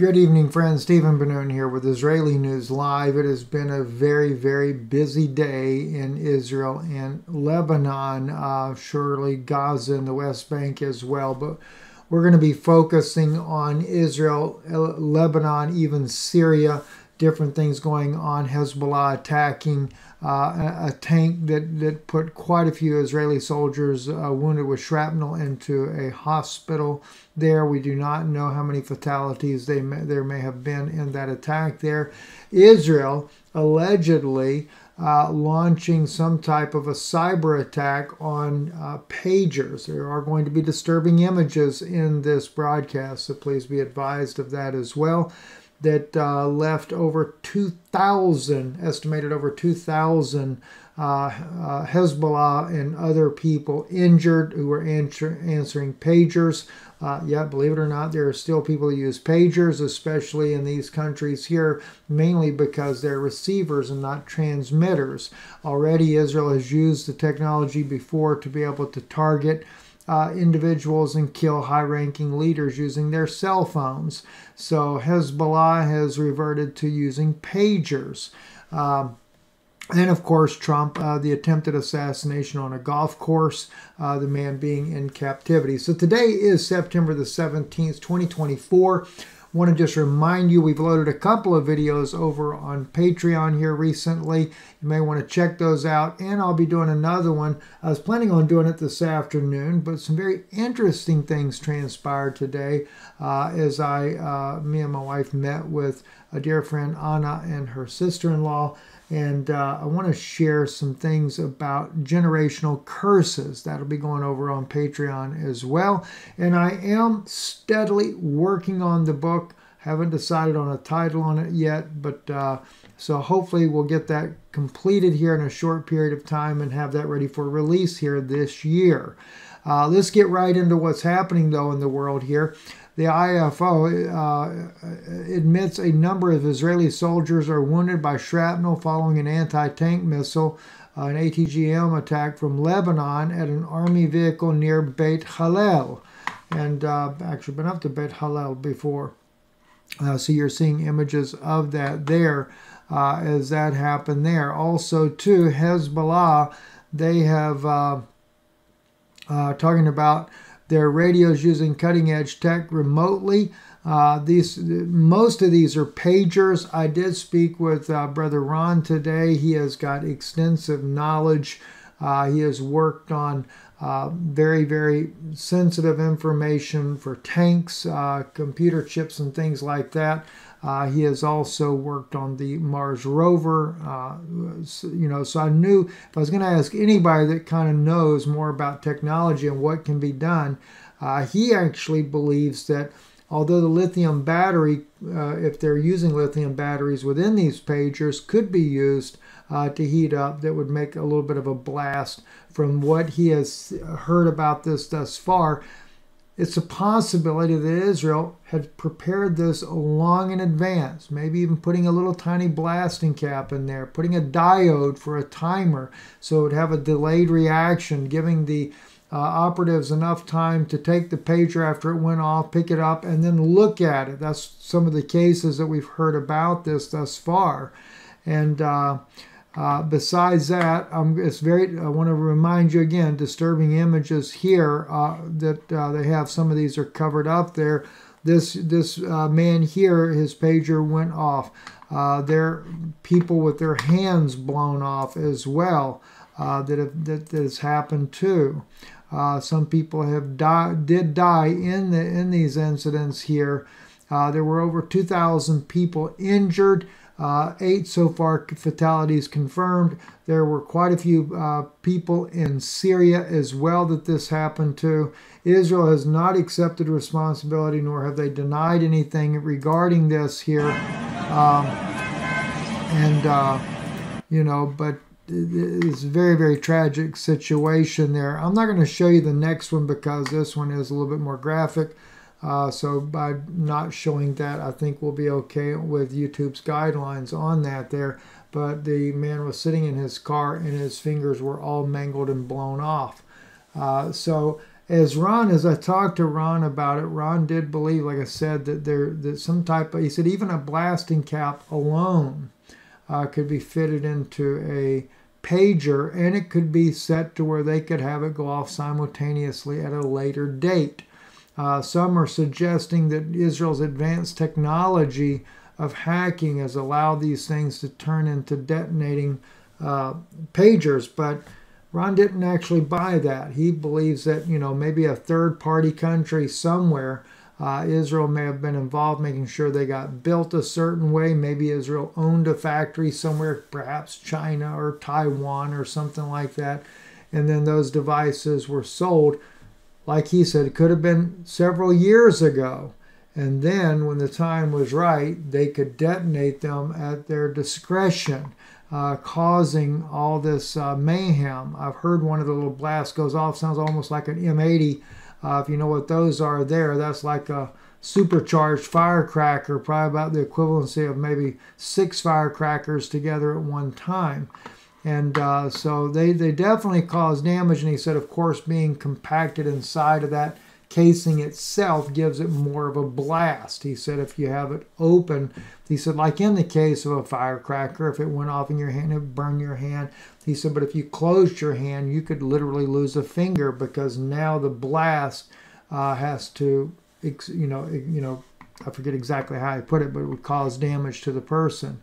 Good evening, friends. Steven Ben-Noon here with Israeli News Live. It has been a very, very busy day in Israel and Lebanon, uh, surely Gaza and the West Bank as well. But we're going to be focusing on Israel, Lebanon, even Syria, different things going on, Hezbollah attacking uh, a, tank that, that put quite a few Israeli soldiers uh, wounded with shrapnel into a hospital there. We do not know how many fatalities they may, there may have been in that attack there. Israel allegedly uh, launching some type of a cyber attack on uh, pagers. There are going to be disturbing images in this broadcast, so please be advised of that as well that uh, left over 2,000, estimated over 2,000 uh, uh, Hezbollah and other people injured who were answer, answering pagers. Uh, yeah, believe it or not, there are still people who use pagers, especially in these countries here, mainly because they're receivers and not transmitters. Already, Israel has used the technology before to be able to target uh, individuals and kill high ranking leaders using their cell phones. So Hezbollah has reverted to using pagers. Um, and of course, Trump, uh, the attempted assassination on a golf course, uh, the man being in captivity. So today is September the 17th, 2024 want to just remind you we've loaded a couple of videos over on Patreon here recently. You may want to check those out, and I'll be doing another one. I was planning on doing it this afternoon, but some very interesting things transpired today uh, as I, uh, me and my wife met with a dear friend Anna and her sister-in-law and uh, I want to share some things about generational curses. That'll be going over on Patreon as well. And I am steadily working on the book. Haven't decided on a title on it yet, but uh, so hopefully we'll get that completed here in a short period of time and have that ready for release here this year. Uh, let's get right into what's happening though in the world here. The IFO uh, admits a number of Israeli soldiers are wounded by shrapnel following an anti tank missile, uh, an ATGM attack from Lebanon at an army vehicle near Beit Hillel. And uh, actually, been up to Beit Hillel before. Uh, so you're seeing images of that there uh, as that happened there. Also, too, Hezbollah, they have uh, talking about their radios using cutting edge tech remotely. Uh, these most of these are pagers. I did speak with uh, Brother Ron today. He has got extensive knowledge. Uh, he has worked on uh, very, very sensitive information for tanks, uh, computer chips, and things like that. Uh, he has also worked on the Mars rover. Uh, you know, so I knew if I was going to ask anybody that kind of knows more about technology and what can be done, uh, he actually believes that although the lithium battery, uh, if they're using lithium batteries within these pagers, could be used uh, to heat up, that would make a little bit of a blast. From what he has heard about this thus far, it's a possibility that Israel had prepared this long in advance, maybe even putting a little tiny blasting cap in there, putting a diode for a timer so it would have a delayed reaction, giving the uh, operatives enough time to take the pager after it went off, pick it up, and then look at it. That's some of the cases that we've heard about this thus far. And uh, uh, besides that, um, it's very. I want to remind you again, disturbing images here uh, that uh, they have. Some of these are covered up there. This this uh, man here, his pager went off. Uh, there people with their hands blown off as well. Uh, that have that, that has happened too. some people have died, did die in the in these incidents here. there were over 2,000 people injured. Uh, eight so far fatalities confirmed. There were quite a few uh, people in Syria as well that this happened to. Israel has not accepted responsibility, nor have they denied anything regarding this here. Um, and, uh, you know, but it's a very, very tragic situation there. I'm not going to show you the next one because this one is a little bit more graphic. Uh, so by not showing that, I think we'll be okay with YouTube's guidelines on that there. But the man was sitting in his car and his fingers were all mangled and blown off. Uh, so as Ron, as I talked to Ron about it, Ron did believe, like I said, that there that some type of he said even a blasting cap alone uh, could be fitted into a pager and it could be set to where they could have it go off simultaneously at a later date. Uh, some are suggesting that Israel's advanced technology of hacking has allowed these things to turn into detonating uh, pagers, but Ron didn't actually buy that. He believes that, you know, maybe a third party country somewhere, uh, Israel may have been involved making sure they got built a certain way. Maybe Israel owned a factory somewhere, perhaps China or Taiwan or something like that. And then those devices were sold. Like he said, it could have been several years ago. And then, when the time was right, they could detonate them at their discretion uh, causing all this uh, mayhem. I've heard one of the little blasts goes off, sounds almost like an M80. Uh, if you know what those are there, that's like a supercharged firecracker, probably about the equivalency of maybe six firecrackers together at one time. And uh, so they, they definitely cause damage. And he said, of course, being compacted inside of that casing itself gives it more of a blast. He said if you have it open, he said like in the case of a firecracker, if it went off in your hand, it burned your hand. He said, but if you closed your hand, you could literally lose a finger because now the blast uh, has to, you know, you know, I forget exactly how he put it, but it would cause damage to the person.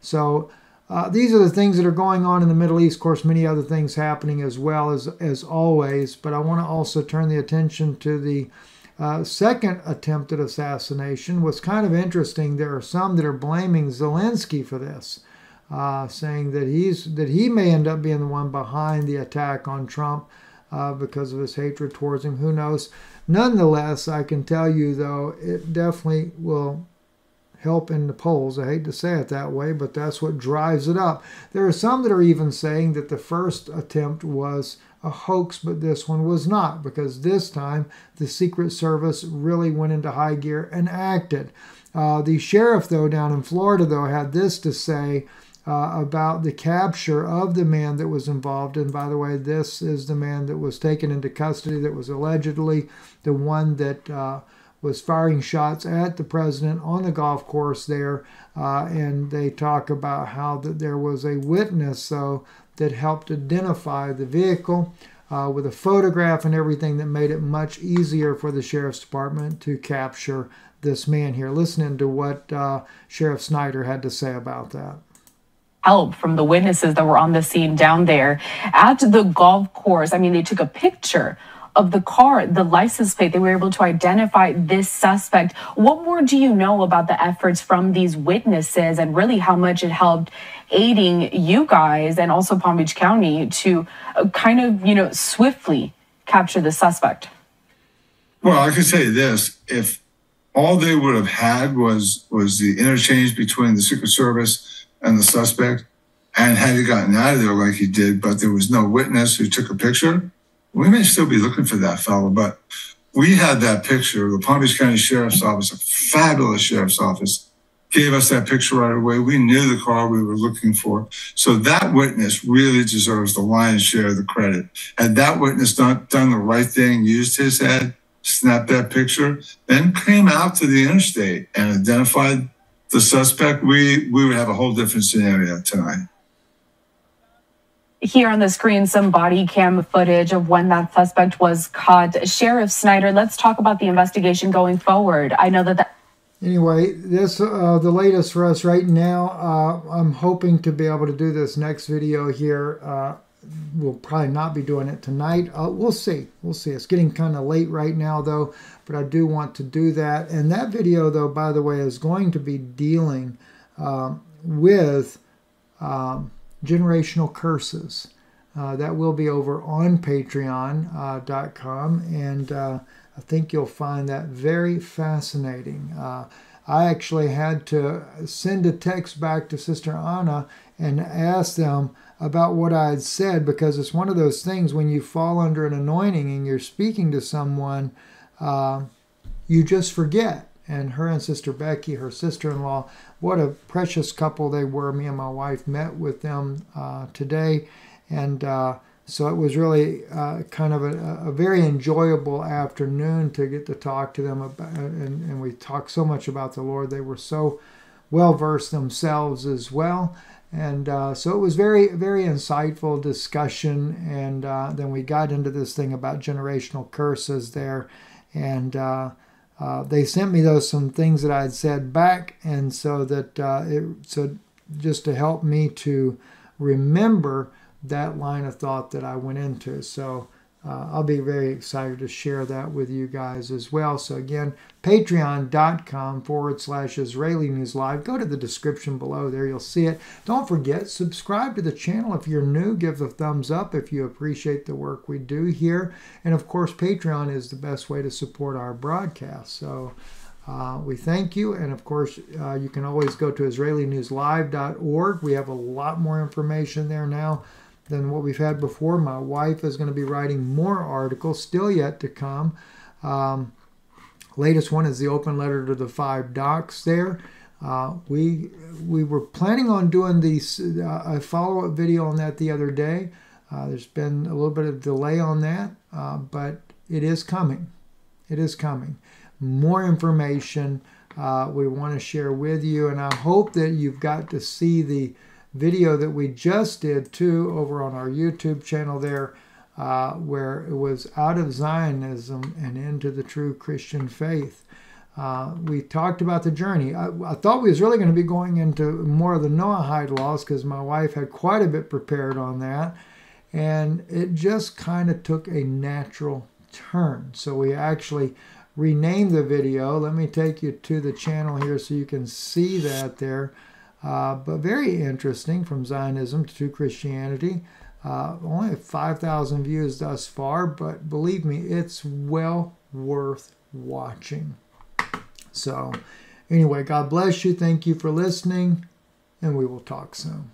So uh, these are the things that are going on in the Middle East. Of course, many other things happening as well as as always. But I want to also turn the attention to the uh, second attempted assassination. Was kind of interesting. There are some that are blaming Zelensky for this, uh, saying that he's that he may end up being the one behind the attack on Trump uh, because of his hatred towards him. Who knows? Nonetheless, I can tell you though, it definitely will help in the polls. I hate to say it that way, but that's what drives it up. There are some that are even saying that the first attempt was a hoax, but this one was not, because this time the Secret Service really went into high gear and acted. Uh, the sheriff, though, down in Florida, though, had this to say. Uh, about the capture of the man that was involved. And by the way, this is the man that was taken into custody that was allegedly the one that uh, was firing shots at the president on the golf course there. Uh, and they talk about how that there was a witness so that helped identify the vehicle uh, with a photograph and everything that made it much easier for the sheriff's department to capture this man here. Listening to what uh, Sheriff Snyder had to say about that help from the witnesses that were on the scene down there at the golf course. I mean, they took a picture of the car, the license plate, they were able to identify this suspect. What more do you know about the efforts from these witnesses and really how much it helped aiding you guys and also Palm Beach County to uh, kind of, you know, swiftly capture the suspect? Well, I can say this if all they would have had was was the interchange between the Secret Service and the suspect, and had he gotten out of there like he did, but there was no witness who took a picture, we may still be looking for that fellow, but we had that picture. The Palm Beach County Sheriff's Office, a fabulous sheriff's office, gave us that picture right away. We knew the car we were looking for. So that witness really deserves the lion's share of the credit. Had that witness done, done the right thing, used his head, snapped that picture, then came out to the interstate and identified the suspect, we, we would have a whole different scenario tonight here on the screen some body cam footage of when that suspect was caught. Sheriff Snyder, let's talk about the investigation going forward. I know that. that anyway, this uh, the latest for us right now. Uh, I'm hoping to be able to do this next video here. Uh, we'll probably not be doing it tonight. Uh, we'll see. We'll see. It's getting kind of late right now, though, but I do want to do that. And that video, though, by the way, is going to be dealing um, with. Um, generational curses. Uh, that will be over on patreon.com, uh, and uh, I think you'll find that very fascinating. Uh, I actually had to send a text back to Sister Anna and ask them about what I had said because it's one of those things when you fall under an anointing and you're speaking to someone, uh, you just forget and her and Sister Becky, her sister in law, what a precious couple they were. Me and my wife met with them uh, today, and uh, so it was really uh, kind of a, a, very enjoyable afternoon to get to talk to them about, and, and we talked so much about the Lord. They were so well versed themselves as well. And uh, so it was very, very insightful discussion. And uh, then we got into this thing about generational curses there. And uh, they sent me those some things that I had said back. And so that uh, it, so just to help me to remember that line of thought that I went into. So uh, I'll be very excited to share that with you guys as well. So, again, patreon.com forward slash Israeli News Live. Go to the description below there, you'll see it. Don't forget, subscribe to the channel if you're new. Give a thumbs up if you appreciate the work we do here. And of course, Patreon is the best way to support our broadcast. So, uh, we thank you, and of course, uh, you can always go to IsraeliNewsLive.org. We have a lot more information there now than what we've had before. My wife is going to be writing more articles, still yet to come. Um, latest one is the open letter to the five docs there. Uh, we we were planning on doing these uh, a follow up video on that the other day. Uh, there's been a little bit of delay on that, uh, but it is coming. It is coming. More information uh, we want to share with you, and I hope that you've got to see the video that we just did too over on our YouTube channel there, uh, where it was out of Zionism and into the true Christian faith. Uh, we talked about the journey. I, I, thought we was really going to be going into more of the Noahide laws because my wife had quite a bit prepared on that, and it just kind of took a natural turn. So we actually renamed the video. Let me take you to the channel here so you can see that there. Uh, but very interesting from Zionism to Christianity. Uh, only 5,000 views thus far, but believe me, it's well worth watching. So, anyway, God bless you. Thank you for listening, and we will talk soon.